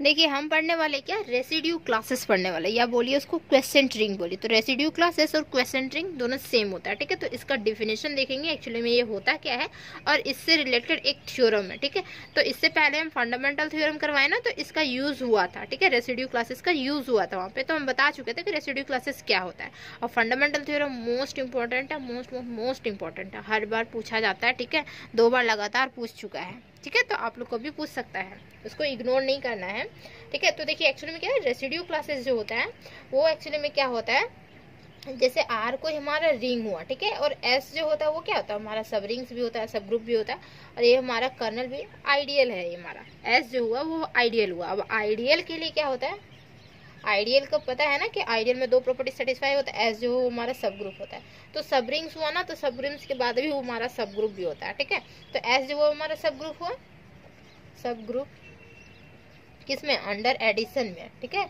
देखिए, हम पढ़ने वाले क्या? रेसिड्यू क्लासेस पढ़ने वाले। या बोलिए उसको क्वेश्चन बोलिए। तो रेसिड्यू क्लासेस और क्वेश्चन दोनों सेम होता है, ठीक है? तो इसका डिफिनेशन देखेंगे एक्चुअली में ये होता क्या है? और इससे रिलेटेड एक थ्योरम है, ठीक है? तो इससे पहले हम फंडामेंटल थ्योरम करवाए ना तो इसका यूज़ हुआ था, ठीक है? रेसिड्यू क्लासेस का यूज़ हुआ था वहाँ पे। तो हम बता चुके थे कि रेसिड्यू क्लासेस क्या होता है। और फंडामेंटल थ्योरम मोस्ट इंपॉर्टेंट है मोस्ट मोस्ट इंपॉर्टेंट है। हर बार पूछा जाता है, ठीक है? दो बार लगातार पूछ चुका है। ठीक है? तो आप लोग को भी पूछ सकता है। उसको इग्नोर नहीं करना है। ठीक है? तो देखिए एक्चुअली में क्या है? रेसिड्यू क्लासेस जो होता है, वो एक्चुअली में क्या होता है? जैसे आर को हमारा रिंग हुआ, ठीक है? और एस जो होता है, वो क्या होता है? हमारा सब रिंग्स भी होता है, सब ग्रुप भी होता है, और ये हमारा कर्नल भी आइडियल है, ये हमारा। एस जो हुआ, वो आइडियल हुआ। अब आइडियल के लिए क्या होता है? आइडियल को पता है ना कि आइडियल में दो प्रॉपर्टी सेटिस्फाई होता है एस जो हमारा सब ग्रुप होता है। तो सब रिंग्स हुआ ना तो सब रिंग्स के बाद भी वो हमारा सब ग्रुप भी होता है, ठीक है? तो एस जो हमारा सब ग्रुप हुआ सब ग्रुप किसमें? अंडर एडिशन में, ठीक है?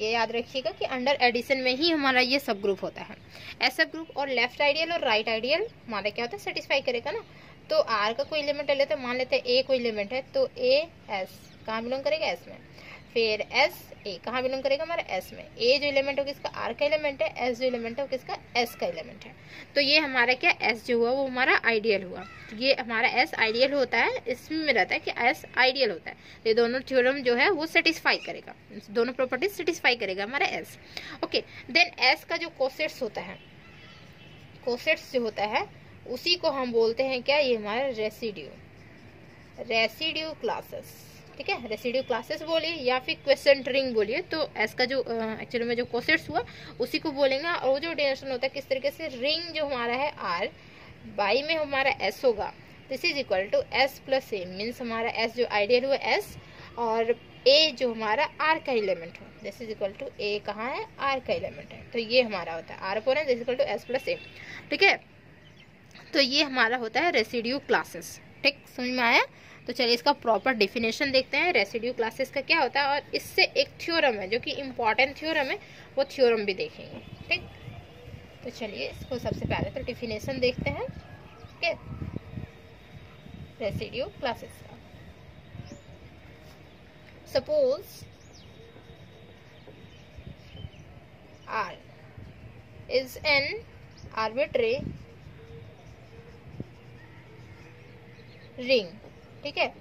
ये याद रखिएगा कि अंडर एडिशन में ही हमारा ये सब ग्रुप होता है। सब ग्रुप और लेफ़्ट आइडियल और राइट आइडियल हमारा क्या होता है? सेटिस्फाई करेगा ना। तो आर का कोई एलिमेंट लेते हैं, मान लेते हैं ए कोई एलिमेंट है तो ए एस कहाँ बिलोंग करेगा एस में? फिर एस ए कहाँ बिलोंग करेगा हमारा एस में? ए जो एलिमेंट है किसका? आर का एलिमेंट है एस जो एलिमेंट है वो किसका? एस का एलिमेंट है। तो ये हमारा क्या एस जो हुआ, वो हमारा आइडियल हुआ। ये हमारा एस आइडियल होता है, इसमें रहता है कि एस आइडियल होता है। तो ये दोनों थ्योरम जो है, वो सेटिस्फाई करेगा। दोनों प्रॉपर्टीज़ सेटिस्फाई करेगा हमारा एस ओके देन एस का जो कोसेट्स होता है कोसेट्स जो होता है उसी को हम बोलते हैं क्या? ये हमारा रेसिड्यू। Residue classes. ठीक है? रेसिड्यू क्लासेस बोलिए या फिर क्वेश्चन बोलिए। तो एस का जो एक्चुअली में जो कोसेट्स हुआ, उसी को बोलेंगे। और जो डेनेशन होता है, किस तरीके से? रिंग जो हमारा है आर बाई में हमारा एस होगा। This is equal to S plus A means हमारा एस जो आइडियल हुआ एस और ए जो हमारा आर का एलिमेंट हो this is equal to A कहाँ है? आर का एलिमेंट है। तो ये हमारा होता है। आर फोर है this equal to S plus A ठीक है? तो ये हमारा होता है रेसिड्यू क्लासेस। ठीक, समझ में आया? तो चलिए इसका प्रॉपर डिफिनेशन देखते हैं। रेसिड्यू क्लासेस का क्या होता है और इससे एक थ्योरम है, जो कि इंपॉर्टेंट थ्योरम है, वो थ्योरम भी देखेंगे। ठीक तो चलिए इसको सबसे पहले तो डिफिनेशन देखते हैं। ठीक है? रेसिड्यू क्लासेस का। Suppose R is an arbitrary ring ठीक है?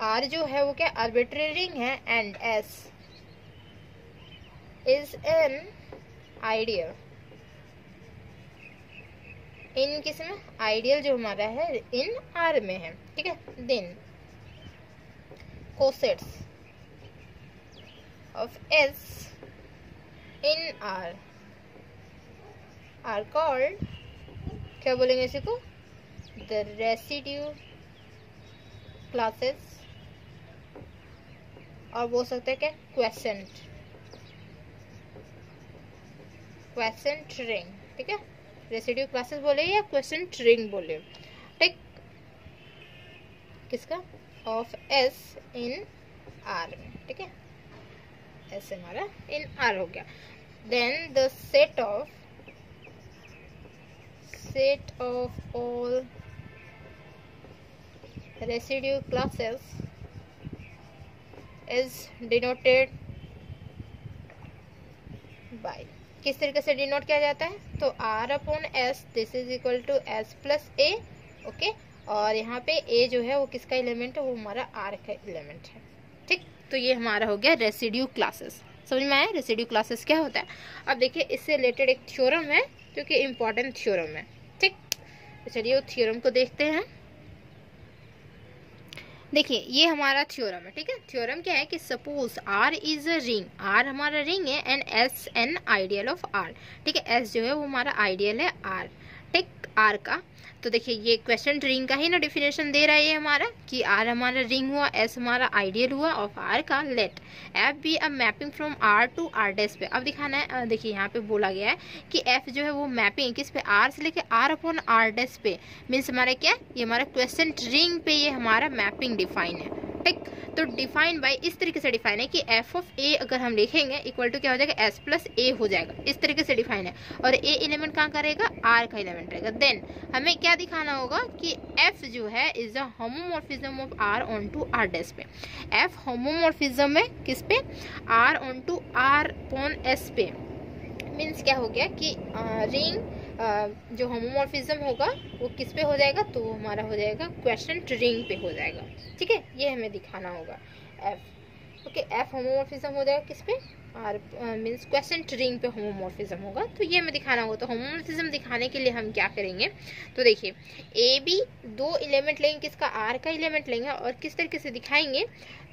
आर जो है वो क्या? आर्बिट्री रिंग है and S is an ideal in किसमें? आइडियल जो हमारा है इन आर में है, ठीक है? Then cosets of S in R are called क्या बोलेंगे इसी को? द रेसिड्यू क्लासेस और बोल सकते हैं क्या? क्वेश्चन क्वेश्चन रिंग ठीक है? रेसिड्यू क्लासेस बोले या क्वेश्चन रिंग बोले? ठीक किसका? ऑफ़ एस इन आर में. ठीक है? एस हमारा इन आर हो गया. Then the set of set of all residue classes is denoted by किस तरीके से डिनोट किया जाता है? तो r upon S this is equal to S plus A okay और यहाँ पे a जो है, वो किसका एलिमेंट है? वो हमारा r का एलिमेंट है, ठीक? तो ये हमारा हो गया रेसिड्यू क्लासेस समझ में आया? रेसिड्यू क्लासेस क्या होता है? अब देखिए, इससे रिलेटेड एक थ्योरम है, जो कि इम्पोर्टेंट थ्योरम है, ठीक? तो चलिए, वो थ्योरम को देखते हैं। देखिए, ये हमारा थ्योरम है, ठीक है? थ्योरम क्या है कि suppose R is a ring R हमारा रिंग है and S an ideal of R ठीक है? एस जो है वो हमारा आइडियल है आर ठीक आर का। तो देखिए, ये क्वेश्चन रिंग का ही ना डिफिनेशन दे रहा है ये हमारा कि आर हमारा रिंग हुआ एस हमारा आइडियल हुआ ऑफ़ आर का let F be a mapping from R to R dash पे। अब दिखाना है देखिए यहाँ पे बोला गया है कि एफ़ जो है वो मैपिंग किस पे? आर से लेके आर अपॉन आर डेस पे। मीन्स हमारा क्या ये हमारा क्वेश्चन रिंग पे ये हमारा मैपिंग डिफाइन है। ठीक तो डिफाइन बाय इस तरीके से डिफाइन है कि एफ़ ऑफ़ ए अगर हम लिखेंगे इक्वल टू क्या हो जाएगा? एस प्लस ए हो जाएगा। इस तरीके से डिफाइन है। और ए एलिमेंट कहाँ का रहेगा? आर का एलिमेंट रहेगा। देन हमें क्या दिखाना होगा कि एफ़ जो है is the homomorphism of R onto R dash पे। एफ़ होमोमॉर्फिज्म है किस पे? R onto R upon S पे। मीन्स क्या हो गया कि रिंग जो होमोमॉर्फिज्म होगा, वो किस पे हो जाएगा? तो हमारा हो जाएगा क्वेश्चन रिंग पे हो जाएगा। ठीक है? ये हमें दिखाना होगा। एफ़ ओके एफ़ होमोमॉर्फिज्म हो जाएगा किस पे? आर मीन्स क्वेश्चन रिंग पे होमोमॉर्फिज्म होगा। तो ये हमें दिखाना होगा। तो होमोमॉर्फिज्म दिखाने के लिए हम क्या करेंगे? तो देखिए ए बी दो एलिमेंट लेंगे। किसका? आर का एलिमेंट लेंगे और किस तरीके से दिखाएँगे?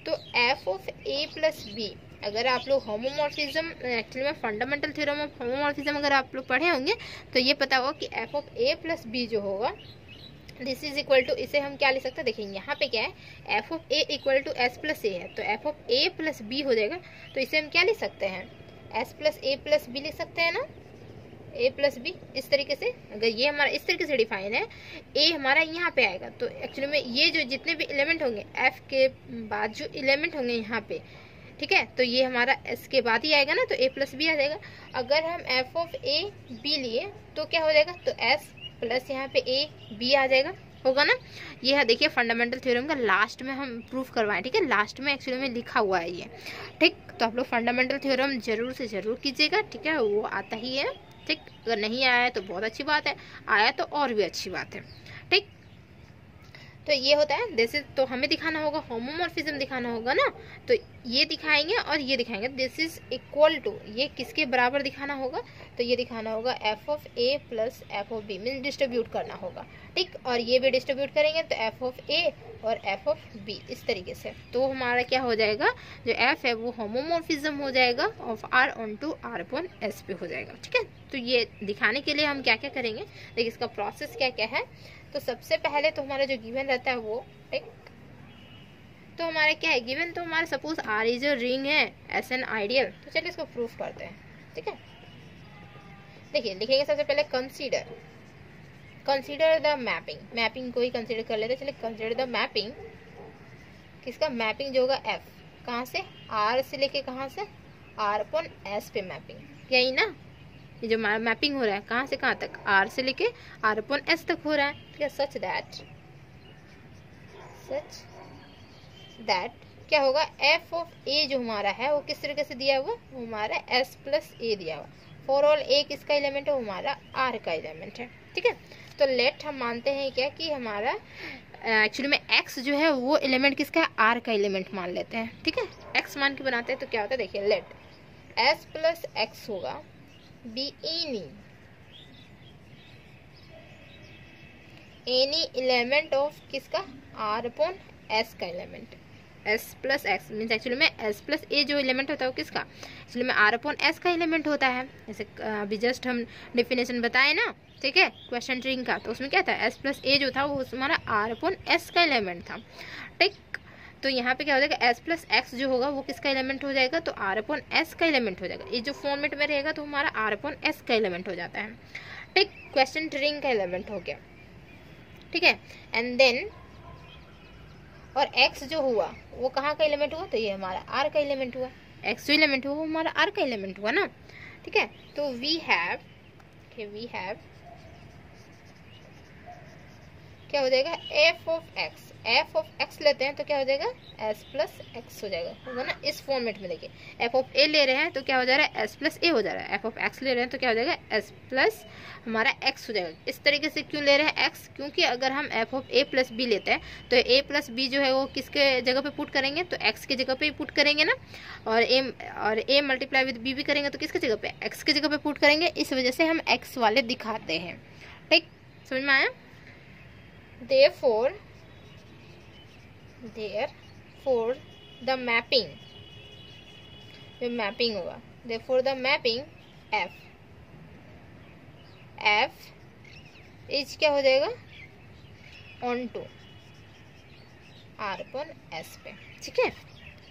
तो F of A plus B अगर आप लोग होमोमॉर्फिज्म एक्चुअली में फंडामेंटल थ्योरम ऑफ़ होमोमॉर्फिज्म अगर आप लोग पढ़े होंगे तो ये पता होगा कि F of A plus B जो होगा दिस इज़ इक्वल टू इसे हम क्या लिख सकते हैं? देखिए, यहाँ पे क्या है? F of a equal to s plus a है तो f of a plus b हो जाएगा। तो इसे हम क्या लिख सकते हैं? S plus a plus b लिख सकते हैं ना? ए प्लस बी इस तरीके से। अगर ये हमारा, इस तरीके से डिफाइन है ए हमारा यहाँ पे आएगा। तो एक्चुअली में ये जो जितने भी एलिमेंट होंगे एफ़ के बाद जो एलिमेंट होंगे यहाँ पे ठीक है? तो ये हमारा एस के बाद ही आएगा ना तो ए प्लस बी आ जाएगा। अगर हम एफ़ ऑफ़ ए बी लिए तो क्या हो जाएगा? तो एस प्लस यहाँ पे ए बी आ जाएगा। होगा ना? ये है, देखिए फंडामेंटल थ्योरम का लास्ट में हम प्रूफ करवाएँ, ठीक है? लास्ट में एक्चुअली में लिखा हुआ है ये। ठीक? तो आप लोग फंडामेंटल थ्योरम ज़रूर से ज़रूर कीजिएगा, ठीक है? वो आता ही है, ठीक? अगर नहीं आया तो बहुत अच्छी बात है। आया तो और भी अच्छी बात है। तो ये होता है दिस इज़ तो हमें दिखाना होगा होमोमॉर्फिज्म दिखाना होगा ना? तो ये दिखाएँगे और ये दिखाएँगे। दिस इज़ इक्वल टू ये किसके बराबर दिखाना होगा? तो ये दिखाना होगा f of a plus f of b mean distribute करना होगा। ठीक? और ये भी डिस्ट्रीब्यूट करेंगे तो एफ़ ऑफ़ ए और एफ़ ऑफ़ बी इस तरीके से। तो हमारा क्या हो जाएगा? जो एफ़ है वो होमोमॉर्फिज्म हो जाएगा of R onto R upon s पे हो जाएगा। ठीक है? तो ये दिखाने के लिए हम क्या क्या करेंगे? देखिए इसका प्रोसेस क्या क्या है? तो सबसे पहले तो हमारा जो गिवन रहता है वो एक तो हमारा क्या है? गिवन तो हमारा सपोज़ आर इज़ रिंग है एस एन आइडियल तो चलिए इसको प्रूफ करते हैं, ठीक है? देखिए, लिखेंगे सबसे पहले consider consider the mapping mapping को ही कंसीडर कर लेते चलिए कंसीडर द मैपिंग किसका? मैपिंग जो होगा एफ़ कहाँ से? आर से लेके कहाँ से? आर अपॉन एस पे मैपिंग यही ना? ये जो मैपिंग हो रहा है, कहाँ से कहाँ तक? आर से लेके आर अपॉन एस तक हो रहा है। है सच दैट सच दैट क्या होगा? एफ़ ऑफ़ ए जो हमारा है, वो किस तरीके से दिया हुआ? वो हमारा एस प्लस ए दिया हुआ। फॉर ऑल ए किसका एलिमेंट है? वो हमारा आर का एलिमेंट है। ठीक है? तो लेट हम मानते हैं क्या कि हमारा एक्चुअली में एक्स जो है, वो एलिमेंट किसका है? आर का एलिमेंट मान लेते हैं। ठीक है? एक्स मान के बनाते हैं तो क्या होता है? देखिए लेट एस प्लस एक्स होगा। B any any element of किसका? आर upon एस का element s plus x means actually में एस प्लस ए जो एलिमेंट होता है वो किसका? एक्चुअली में आर अपॉन एस का एलिमेंट होता है। जैसे अभी जस्ट हम डिफिनेशन बताए ना, ठीक है? क्वेश्चन ट्रिंग का तो उसमें क्या था? एस प्लस ए जो था, वो हमारा आर अपॉन एस का एलिमेंट था। ठीक? तो यहाँ पे क्या हो जाएगा? एस प्लस एक्स जो होगा, वो किसका एलिमेंट हो जाएगा? तो आर अपॉन एस का एलिमेंट हो जाएगा। ये जो फॉर्मेट में रहेगा तो हमारा आर अपॉन एस का एलिमेंट हो जाता है। ठीक? क्वेश्चन ट्रिंग का एलिमेंट हो गया। ठीक है? एंड देन और एक्स जो हुआ, वो कहाँ का एलिमेंट हुआ? तो ये हमारा आर का एलिमेंट हुआ। एक्स जो एलिमेंट हुआ, वो हमारा आर का एलिमेंट हुआ ना? ठीक है? तो वी हैव वी हैव क्या हो जाएगा? F of x f of x लेते हैं तो क्या हो जाएगा? एस प्लस एक्स हो जाएगा। होगा ना इस फॉर्मेट में देखिए। एफ़ ऑफ़ ए ले रहे हैं तो क्या हो जा रहा है? एस प्लस ए हो जा रहा है। एफ़ ऑफ़ एक्स ले रहे हैं तो क्या हो जाएगा? एस प्लस हमारा एक्स हो जाएगा। इस तरीके से क्यों ले रहे हैं एक्स क्योंकि अगर हम f of a plus b लेते हैं तो ए प्लस बी जो है वो किसके जगह पे पुट करेंगे? तो एक्स की जगह पे ही पुट करेंगे ना। और ए और ए मल्टीप्लाई विद बी भी करेंगे तो किसके जगह पे? एक्स की जगह पे पुट करेंगे। इस वजह से हम एक्स वाले दिखाते हैं। ठीक? समझ में आया? Therefore therefore, the mapping. जो मैपिंग होगा therefore, the mapping, f. F is क्या हो जाएगा? ऑन टू आर पर एस पे। ठीक है?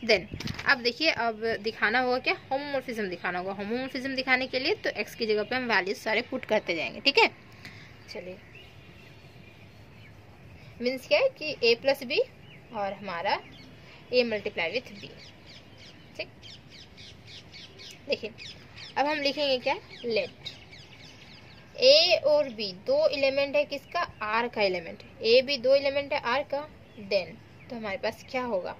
देन अब देखिए, अब दिखाना होगा क्या? होमोमोर्फिज्म दिखाना होगा। होमोमोर्फिज्म दिखाने के लिए तो एक्स की जगह पे हम वैल्यूज़ सारे पुट करते जाएँगे। ठीक है? चलिए। मीन्स क्या है कि ए प्लस बी और हमारा ए मल्टीप्लाई विथ बी ठीक? देखिए, अब हम लिखेंगे क्या? लेट ए और बी दो एलिमेंट है किसका? आर का एलिमेंट ए बी दो एलिमेंट है आर का? देन तो हमारे पास क्या होगा?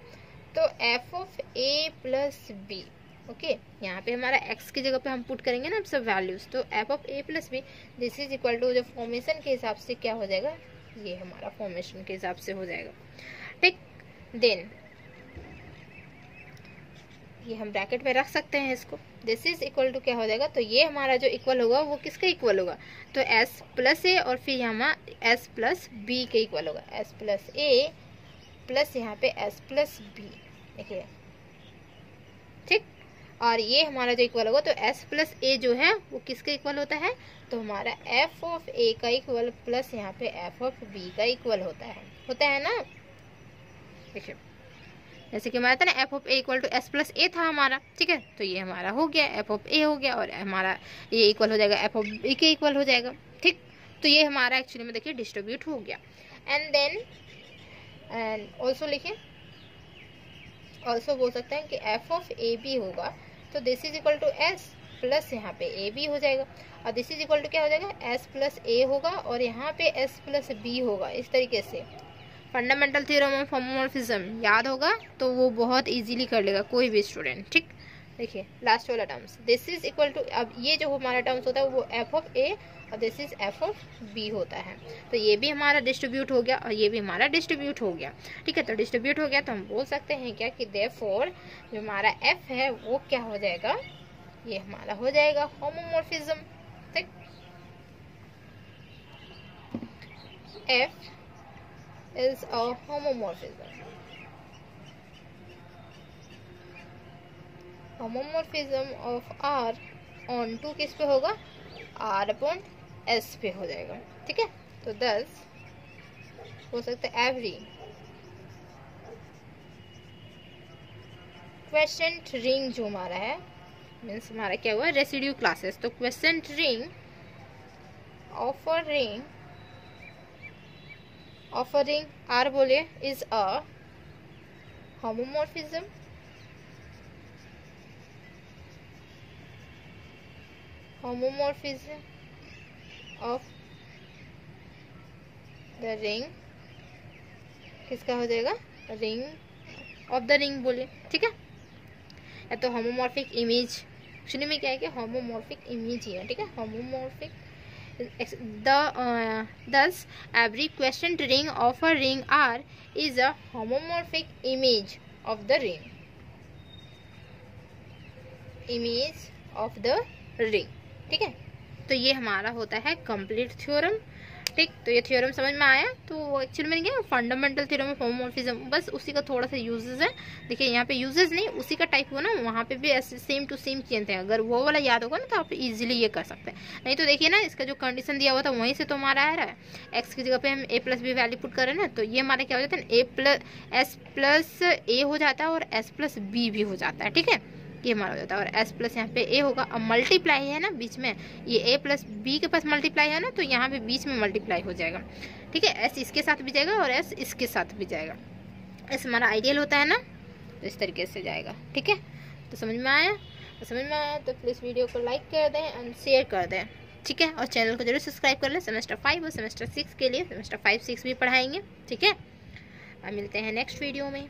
तो f of a plus b okay यहाँ पे हमारा x की जगह पे हम पुट करेंगे ना सब वैल्यूज़ तो f of a plus b this is equal to जो फॉर्मेशन के हिसाब से क्या हो जाएगा? ये हमारा फॉर्मेशन के हिसाब से हो जाएगा। ठीक देन ये हम ब्रैकेट में रख सकते हैं इसको। दिस इज़ इक्वल टू क्या हो जाएगा? तो ये हमारा जो इक्वल होगा, वो किसका इक्वल होगा? तो s प्लस ए और फिर यहाँ s प्लस बी के इक्वल होगा। S प्लस ए प्लस यहाँ पे s प्लस बी देखिए। ठीक? और ये हमारा जो इक्वल होगा तो एस प्लस ए जो है, वो किसका इक्वल होता है? तो हमारा एफ़ ऑफ़ ए का इक्वल प्लस यहाँ पे f ऑफ़ b का इक्वल होता है। होता है ना? देखिए, जैसे कि हमारा था ना f of a equal to s plus a था हमारा, ठीक है? तो ये हमारा हो गया एफ़ ऑफ़ ए हो गया, और हमारा ये इक्वल हो जाएगा एफ़ ऑफ़ बी के इक्वल हो जाएगा, ठीक? तो ये हमारा एक्चुअली में देखिए डिस्ट्रीब्यूट हो गया। एंड देन एंड ऑल्सो लिखिए ऑल्सो बोल सकते हैं कि एफ़ ऑफ़ ए बी होगा तो this is equal to s plus यहाँ पे ए बी हो जाएगा। और दिस इज़ इक्वल टू क्या हो जाएगा? एस प्लस ए होगा और यहाँ पे एस प्लस बी होगा, इस तरीके से। फंडामेंटल थ्योरम ऑफ़ होमोमॉर्फिज्म याद होगा? तो वो बहुत इजीली कर लेगा कोई भी स्टूडेंट ठीक? देखिए लास्ट वाला terms this is equal to अब ये जो हमारा टर्म्स होता है, वो एफ़ ऑफ़ ए और this is f of b होता है। तो ये भी हमारा डिस्ट्रीब्यूट हो गया और ये भी हमारा डिस्ट्रीब्यूट हो गया। ठीक है तो डिस्ट्रीब्यूट हो गया तो हम बोल सकते हैं क्या कि दे जो हमारा एफ़ है, वो क्या हो जाएगा? ये हमारा हो जाएगा होमोमॉर्फिज्म ठीक? F is a homomorphism. Homomorphism of R on to किस पे होगा? आर अपॉन एस पे हो जाएगा। ठीक है? तो दस हो सकता है एवरी क्वेश्चन रिंग जो हमारा है मीन्स हमारा क्या हुआ? रेसिड्यू क्लासेस तो question ring of a ring offering R बोले is a homomorphism homomorphism of the ring किसका हो जाएगा रिंग ऑफ़ द रिंग बोले ठीक है या तो होमोमॉर्फिक इमेज एक्चुअली में क्या है कि होमोमॉर्फिक इमेज ही है ठीक है homomorphic the uh, thus every quotient ring of a ring R is a homomorphic image of the ring image of the ring ठीक है? तो ये हमारा होता है कंप्लीट थ्योरम ठीक? तो ये थ्योरम समझ में आया? तो एक्चुअली मैंने क्या फंडामेंटल थ्योरम ऑफ़ होमोमॉर्फिज्म बस उसी का थोड़ा सा यूजेस है। देखिए, यहाँ पे यूजेस नहीं, उसी का टाइप हुआ ना, वहाँ पे भी ऐसे सेम टू सेम चेंज थे। अगर वो वाला याद होगा ना तो आप इजीली ये कर सकते हैं। नहीं तो देखिए ना, इसका जो कंडीशन दिया हुआ था, वहीं से तो हमारा आ रहा है। एक्स की जगह पे हम a plus b value put कर रहे हैं ना तो ये हमारा क्या हो जाता है a plus s plus a हो जाता है और एस प्लस बी भी हो जाता है, ठीक है? ये हमारा हो जाता है। और एस प्लस यहाँ पे ए होगा। अब मल्टीप्लाई है ना बीच में, ये ए प्लस बी के पास मल्टीप्लाई है ना तो यहाँ पे बीच में मल्टीप्लाई हो जाएगा। ठीक है? एस इसके साथ भी जाएगा और एस इसके साथ भी जाएगा। एस हमारा आइडियल होता है ना तो इस तरीके से जाएगा। ठीक है? तो समझ में आया? तो समझ में आया? तो प्लीज़ वीडियो को लाइक कर दें एंड शेयर कर दें। ठीक है? और चैनल को ज़रूर सब्सक्राइब कर लें। सेमेस्टर फाइव और सेमेस्टर सिक्स के लिए सेमेस्टर फाइव सिक्स भी पढ़ाएँगे। ठीक है? मिलते हैं नेक्स्ट वीडियो में।